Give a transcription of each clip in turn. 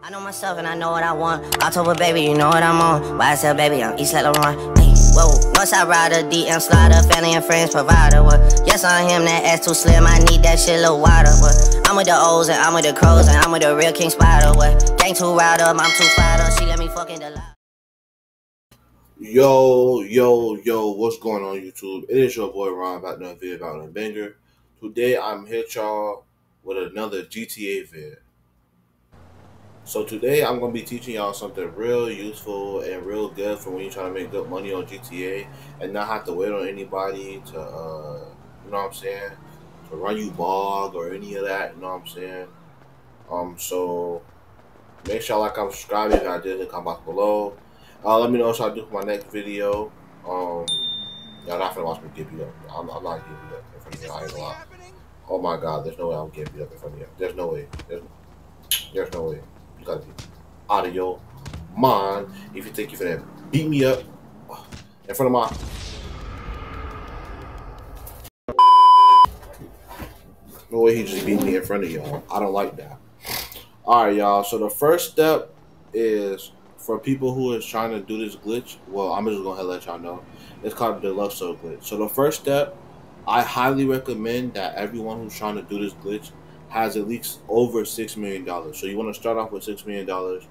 I know myself and I know what I want. October, baby, you know what I'm on. YSL, baby, I'm East Laurent. Hey, whoa, Northside rider, DM slider, family and friends provider. What? Yes, I am that ass too slim. I need that shit a little wider. What? I'm with the O's and I'm with the crows and I'm with the real King Spider. What? Gang too riled I'm too fired up. She let me fucking the Yo, yo, yo, what's going on YouTube? It is your boy Ron back another video about a banger. Today I'm here y'all with another GTA vid. So today I'm gonna be teaching y'all something real useful and real good for when you're trying to make good money on GTA and not have to wait on anybody to uh you know what I'm saying to run you bog or any of that, you know what I'm saying? Um so make sure like and subscribe if I did the comment below. Uh let me know what I do for my next video. Um y'all not gonna watch me get beat up. I'm, I'm not getting beat up in front of you, I ain't gonna lie. Oh my god, there's no way I'm getting beat up in front of you. There's no way. There's, there's no way. Out of your mind if you think you're gonna beat me up in front of my. No way he just beat me in front of y'all. I don't like that. All right, y'all. So the first step is for people who is trying to do this glitch. Well, I'm just gonna let y'all know. It's called the Deluxo glitch. So the first step, I highly recommend that everyone who's trying to do this glitch has at least over six million dollars. So you want to start off with six million dollars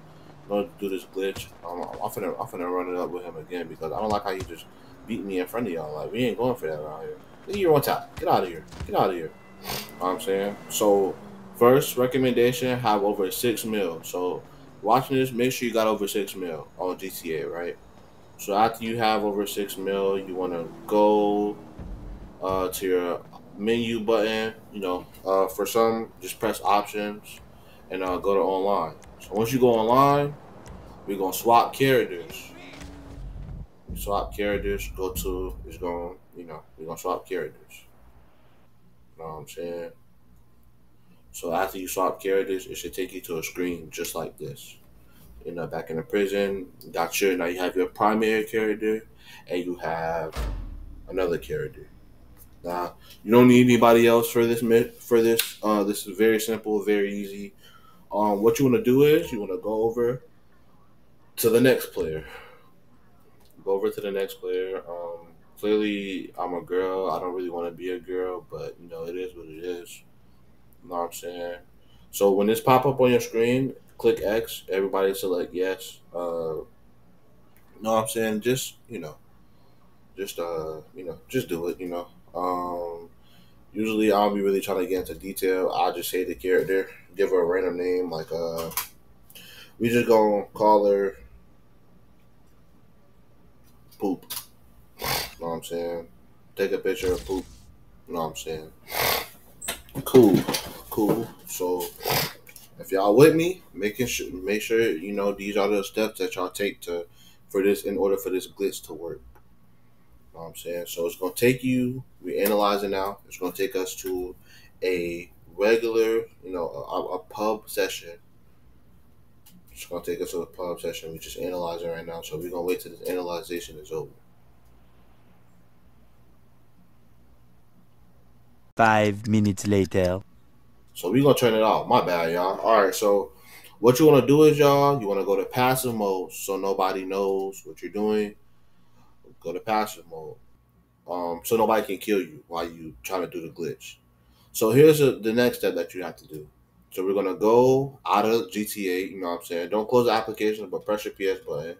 to do this glitch. Um, I'm finna I'm finna run it up with him again because I don't like how you just beat me in front of y'all. Like we ain't going for that around here. Look at you on top. Get out of here. Get out of here. I'm saying. So first recommendation: have over six mil. So watching this, make sure you got over six mil on GTA, right? So after you have over six mil, you want to go uh, to your menu button. You know, uh, for some, just press options and uh, go to online. So once you go online, we're gonna swap characters. Swap characters. Go to it's going. You know, we're gonna swap characters. You know what I'm saying? So after you swap characters, it should take you to a screen just like this. You know, back in the prison, got your now you have your primary character, and you have another character. Now you don't need anybody else for this. For this, uh, this is very simple, very easy. Um, what you want to do is you want to go over to the next player. Go over to the next player. Um, clearly, I'm a girl. I don't really want to be a girl, but you know it is what it is. You know what I'm saying? So when this pop up on your screen, click X. Everybody select yes. Uh, you know what I'm saying? Just you know, just uh, you know, just do it. You know. Um, usually I don't be really trying to get into detail. I'll just say the character, give her a random name, like uh, we just gonna call her poop. You know what I'm saying? Take a picture of poop. You know what I'm saying? Cool, cool. So if y'all with me, making sure make sure you know these are the steps that y'all take to for this in order for this glitch to work know what I'm saying? So it's going to take you, we're analyzing now, it's going to take us to a regular, you know, a, a pub session. It's going to take us to a pub session. We're just analyzing right now. So we're going to wait till this analyzation is over. Five minutes later. So we're going to turn it off. My bad, y'all. All right, so what you want to do is, y'all, you want to go to passive mode so nobody knows what you're doing go to passive mode. Um, so nobody can kill you while you trying to do the glitch. So here's a, the next step that you have to do. So we're gonna go out of GTA. You know what I'm saying? Don't close the application, but press your PS button.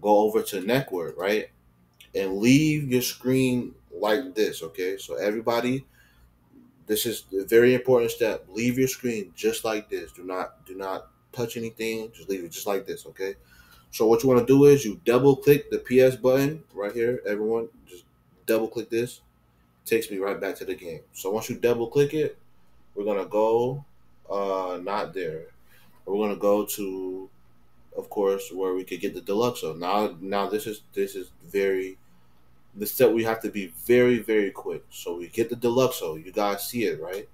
Go over to network, right, and leave your screen like this. Okay, so everybody, this is a very important step. Leave your screen just like this. Do not do not touch anything. Just leave it just like this. Okay. So what you want to do is you double click the PS button right here. Everyone, just double click this. Takes me right back to the game. So once you double click it, we're gonna go, uh, not there. We're gonna go to, of course, where we could get the Deluxo. So now, now this is this is very. The step we have to be very very quick. So we get the Deluxo. So you guys see it right.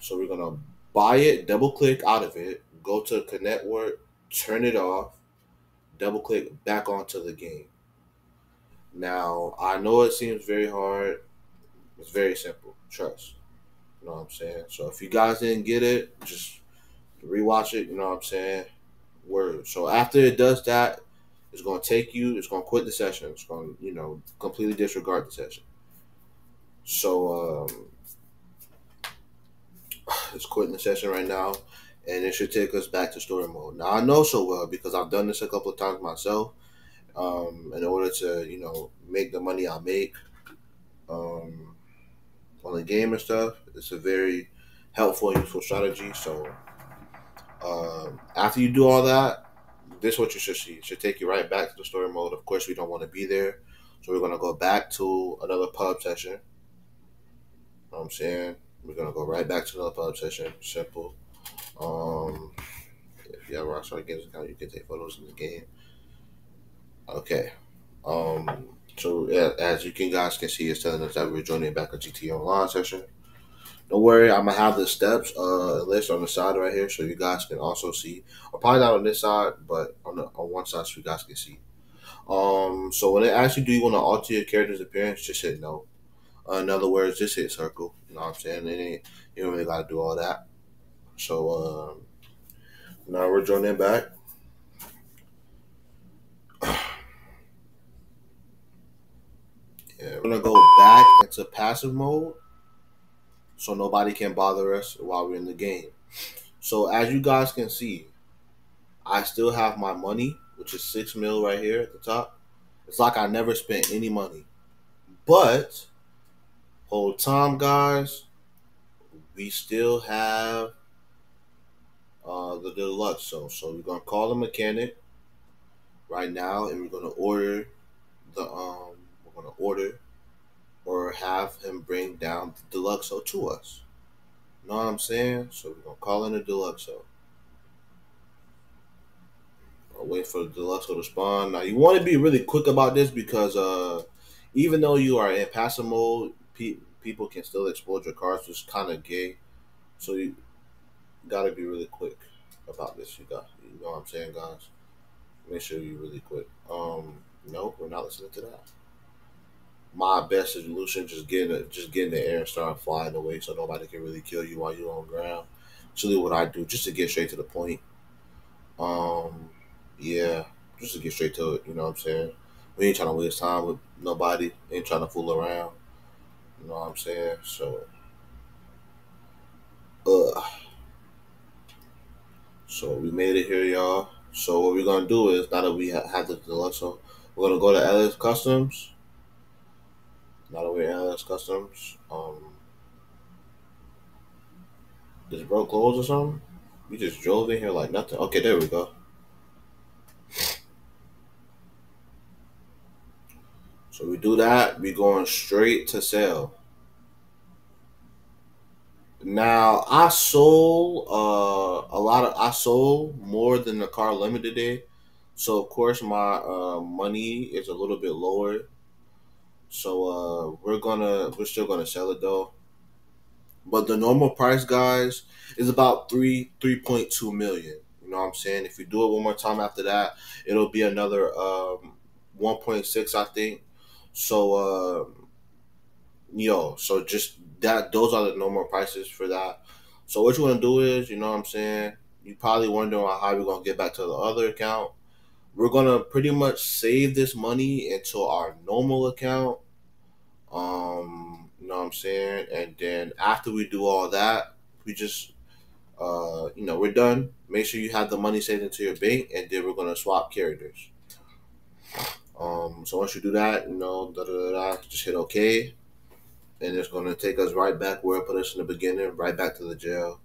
So we're gonna buy it. Double click out of it. Go to connect work turn it off, double click back onto the game. Now, I know it seems very hard. It's very simple. Trust. You know what I'm saying? So if you guys didn't get it, just rewatch it. You know what I'm saying? Word. So after it does that, it's gonna take you. It's gonna quit the session. It's gonna you know completely disregard the session. So um, it's quitting the session right now, and it should take us back to story mode. Now I know so well because I've done this a couple of times myself. Um, in order to you know make the money I make um, on the game and stuff, it's a very helpful and useful strategy. So um, after you do all that, this is what you should see. It should take you right back to the story mode. Of course, we don't want to be there, so we're gonna go back to another pub session. You know what I'm saying we're gonna go right back to another pub session. Simple. Um, if you have a Rockstar Games account, you can take photos in the game. Okay. Um, so yeah, as you can guys can see, it's telling us that we're joining back a GTA Online session. Don't worry, I'm gonna have the steps uh list on the side right here, so you guys can also see. Or probably not on this side, but on the on one side, so you guys can see. Um, so when it asks you, do you want to alter your character's appearance? Just hit no. Uh, in other words, just hit circle. You know what I'm saying? It ain't, you don't really gotta do all that. So um, now we're joining back. Yeah, we're gonna go back into passive mode so nobody can bother us while we're in the game. So as you guys can see, I still have my money, which is six mil right here at the top. It's like I never spent any money. But hold time, guys. We still have uh, the Deluxo. So so we're gonna call the mechanic right now, and we're gonna order the um we're gonna order or have him bring down the Deluxo to us. You Know what I'm saying? So we're gonna call in the Deluxo. I'll wait for the Deluxo to spawn. Now you want to be really quick about this because uh, even though you are in passive mode, pe- people can still explode your cards, which is kind of gay. So you gotta be really quick about this. You got, you know what I'm saying, guys. Make sure you're really quick. Um, no, we're not listening to that my best solution just getting just getting the air and start flying away so nobody can really kill you while you're on ground. Usually what I do just to get straight to the point. Um yeah, just to get straight to it, you know what I'm saying? We ain't trying to waste time with nobody, ain't trying to fool around. You know what I'm saying? So uh so we made it here, y'all. So what we're gonna do is now that we have the Deluxo, we're gonna go to LS Customs not aware LS Customs. Um, does bro close or something? We just drove in here like nothing. Okay, there we go. So we do that. We going straight to sell. Now I sold uh, a lot of I sold more than the car limited day, so of course my uh, money is a little bit lower so uh, we're gonna we're still gonna sell it though. But the normal price, guys, is about three three point two million. You know what I'm saying? If you do it one more time after that, it'll be another um, one point six, I think. So uh, yo, so just that those are the normal prices for that. So what you want to do is, you know what I'm saying? You probably wondering how we're gonna get back to the other account. We're gonna pretty much save this money into our normal account um, you know what I'm saying? And then after we do all that, we just uh, you know, we're done. Make sure you have the money saved into your bank, and then we're gonna swap characters. Um, so once you do that, you know, da, da, da, da, just hit OK, and it's gonna take us right back where it put us in the beginning, right back to the jail.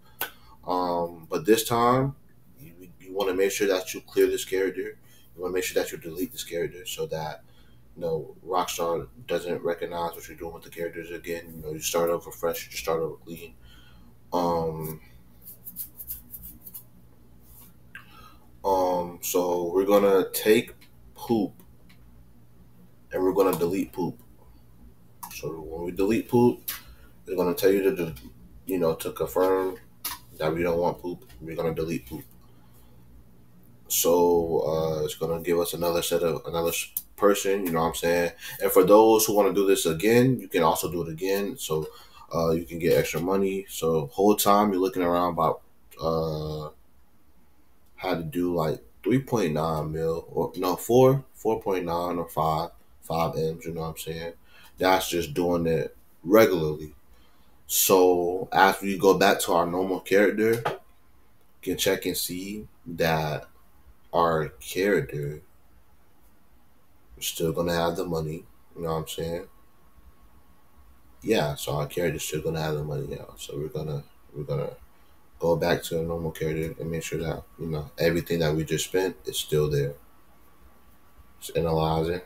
Um, but this time, you, you want to make sure that you clear this character. You want to make sure that you delete this character so that you know, Rockstar doesn't recognize what you're doing with the characters again. You know, you start over fresh, you just start over clean. Um, um, so we're gonna take poop and we're gonna delete poop. So when we delete poop, it's gonna tell you to, you know, to confirm that we don't want poop. We're gonna delete poop. So uh, it's gonna give us another set of another person, you know what I'm saying? And for those who want to do this again, you can also do it again. So uh, you can get extra money. So whole time you're looking around about uh, how to do like 3.9 mil or no, 4, 4.9 or 5, 5 M's, you know what I'm saying? That's just doing it regularly. So after we go back to our normal character, you can check and see that our character is still gonna have the money. You know what I'm saying? Yeah, so our character's still gonna have the money, yeah. So we're gonna we're gonna go back to a normal character and make sure that you know everything that we just spent is still there. Just analyzing.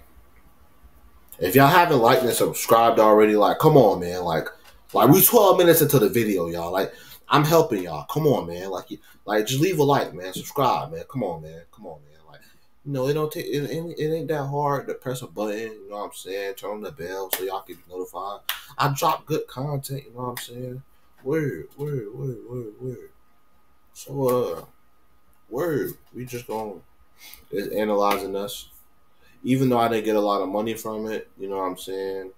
If y'all haven't liked and subscribed already, like come on, man, like like we 12 minutes into the video, y'all. Like I'm helping y'all. Come on, man. Like like just leave a like, man. Subscribe, man. Come on, man. Come on, man. Like you know, it don't take it, it, it ain't that hard to press a button. You know what I'm saying? Turn on the bell so y'all can be notified. I drop good content. You know what I'm saying? Word, word, word, word, word. So uh, word. We just gonna it's analyzing us. Even though I didn't get a lot of money from it, you know what I'm saying?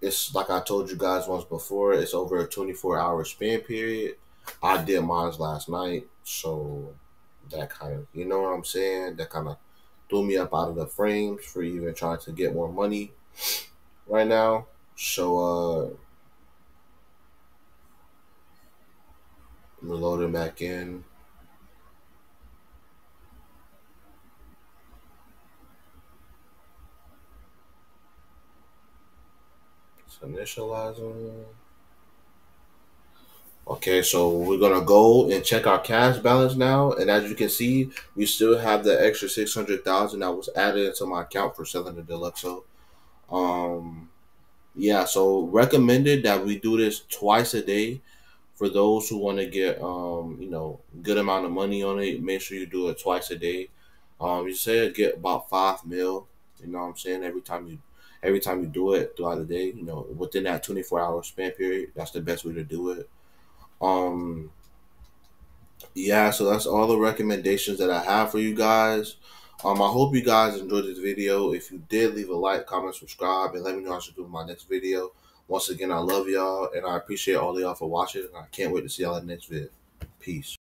It's like I told you guys once before, it's over a 24 hour span period. I did mine last night, so that kind of, you know what I'm saying? That kind of threw me up out of the frames for even trying to get more money right now. So, uh, I'm loading back in. Initializing. Okay, so we're gonna go and check our cash balance now, and as you can see, we still have the extra six hundred thousand that was added into my account for selling the Deluxo. Um, yeah, so recommended that we do this twice a day for those who want to get um, you know, good amount of money on it. Make sure you do it twice a day. Um, you say get about five mil. You know what I'm saying? Every time you every time you do it throughout the day, you know, within that 24 hour span period, that's the best way to do it. Um, yeah, so that's all the recommendations that I have for you guys. Um, I hope you guys enjoyed this video. If you did, leave a like, comment, subscribe, and let me know what should do in my next video. Once again, I love y'all, and I appreciate all of y'all for watching, and I can't wait to see y'all in the next video. Peace.